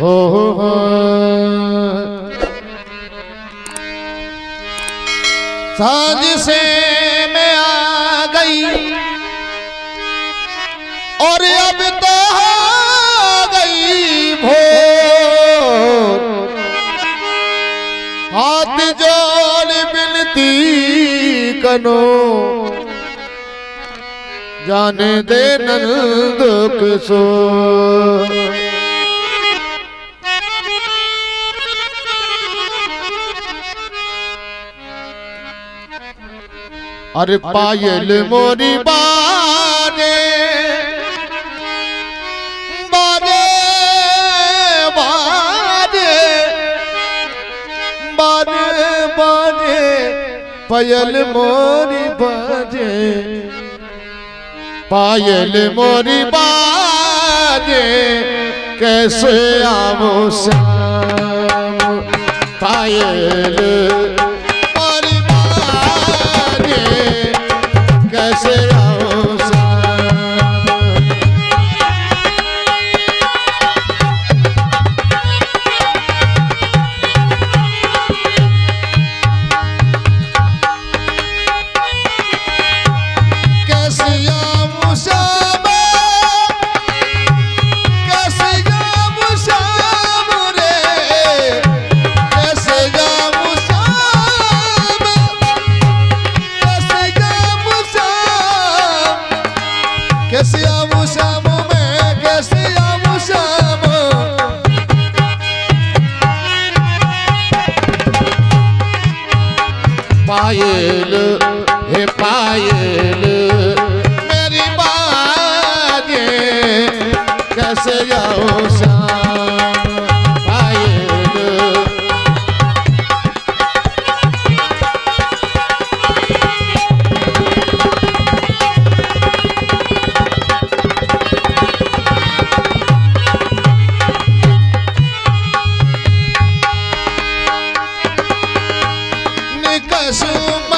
हो हो साँझ से मैं आ गई और अब तो हो गई भो हाथ जोड़ बिनती कनो। जाने दे नंद किशोर अरे पायल मोरी बाने बाने बाने बाने बाने पायल मोरी बाजे पायल मोरी बाजे कैसे आवो श्याम पायल पायल हे पायल मेरी बाजे कैसे जाओ श्याम su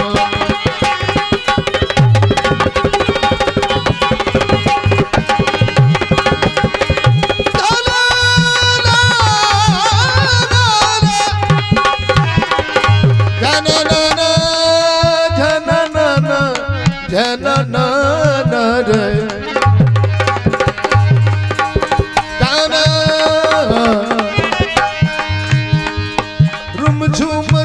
रुम झूम रुम झूम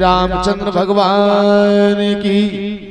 रामचंद्र भगवान की